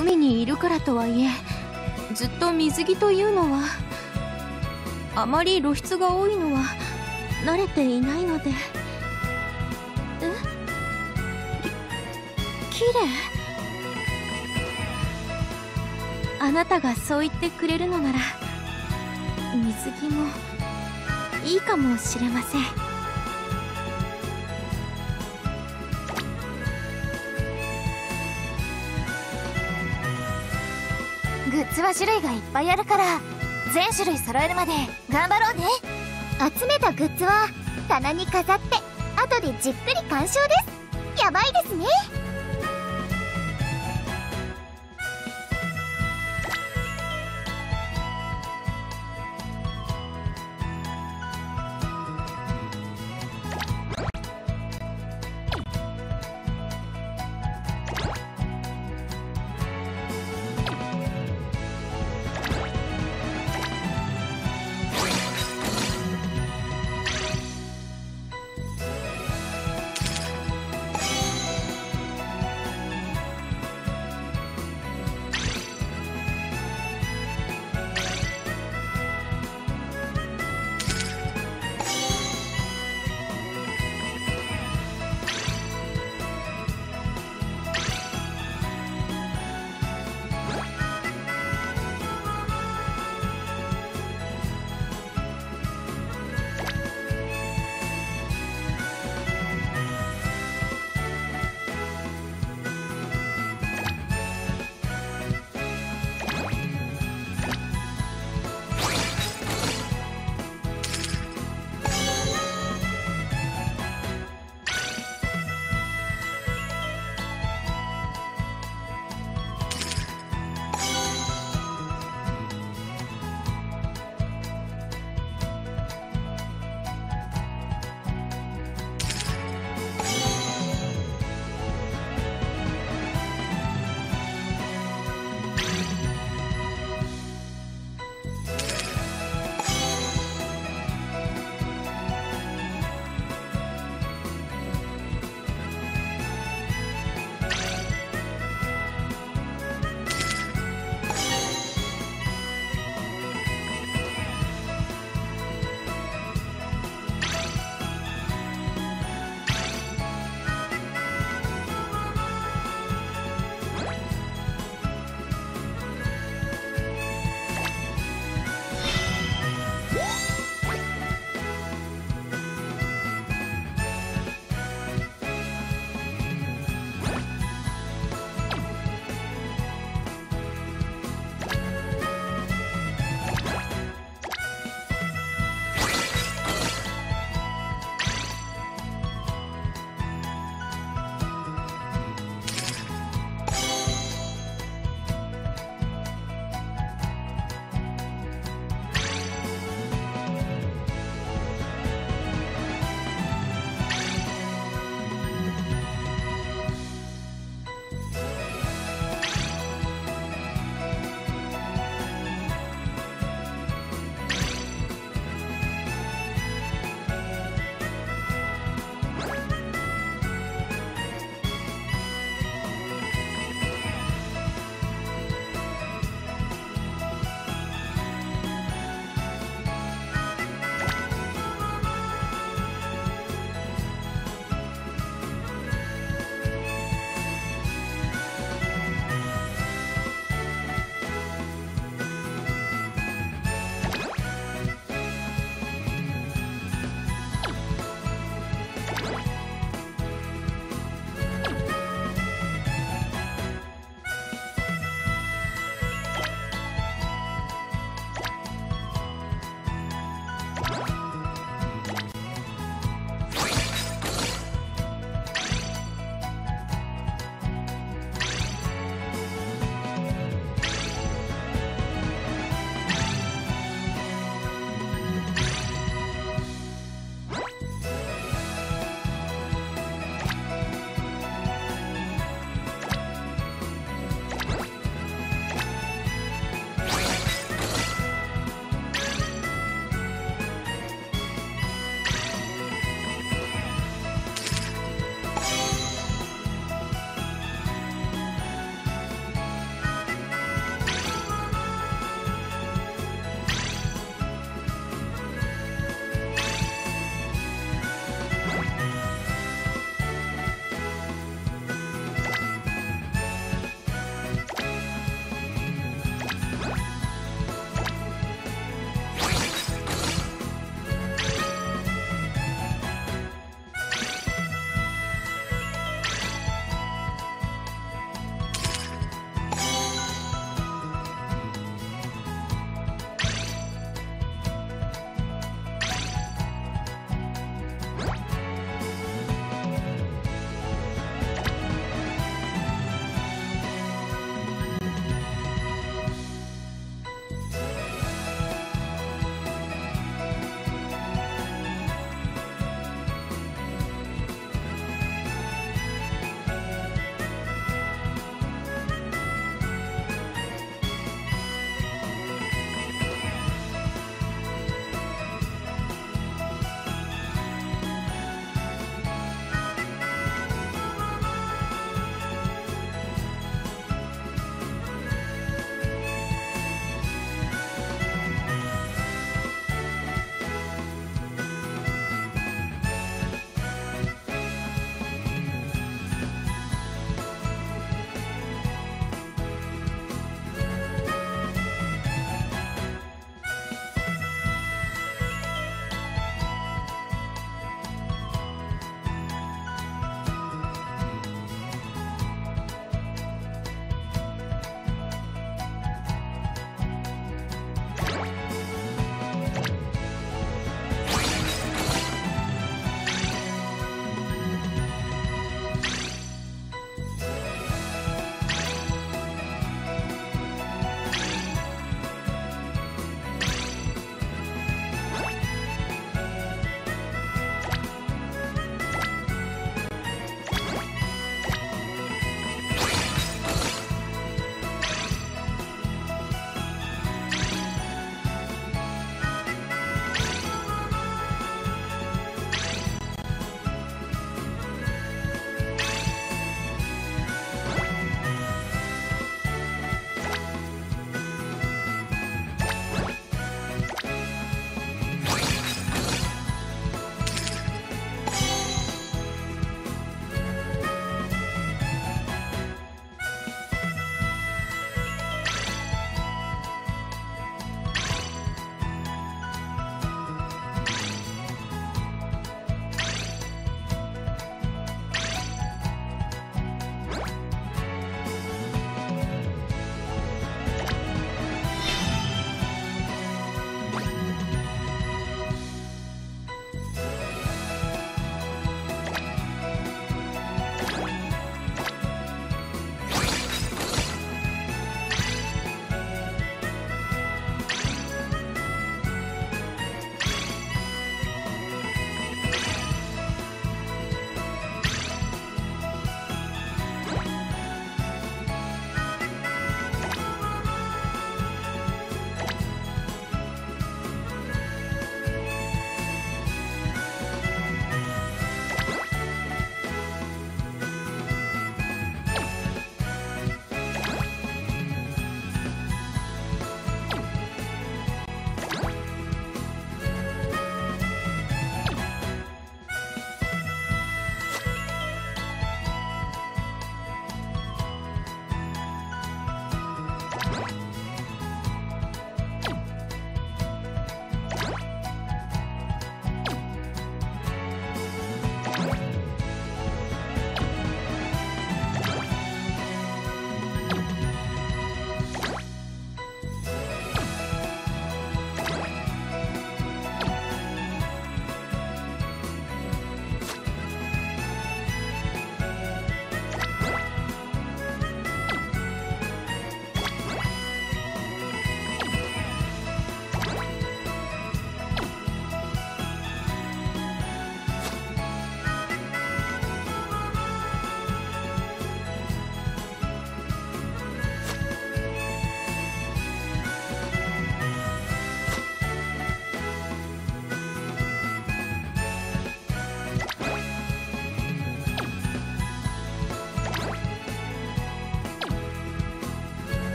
海にいるからとはいえずっと水着というのはあまり露出が多いのは慣れていないので。え？き綺麗あなたがそう言ってくれるのなら水着もいいかもしれません。グッズは種類がいっぱいあるから全種類揃えるまで頑張ろうね。集めたグッズは棚に飾って後でじっくり鑑賞です。やばいですね。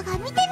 ったところが見て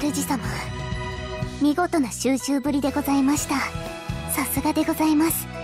主様。見事な収集ぶりでございました。さすがでございます。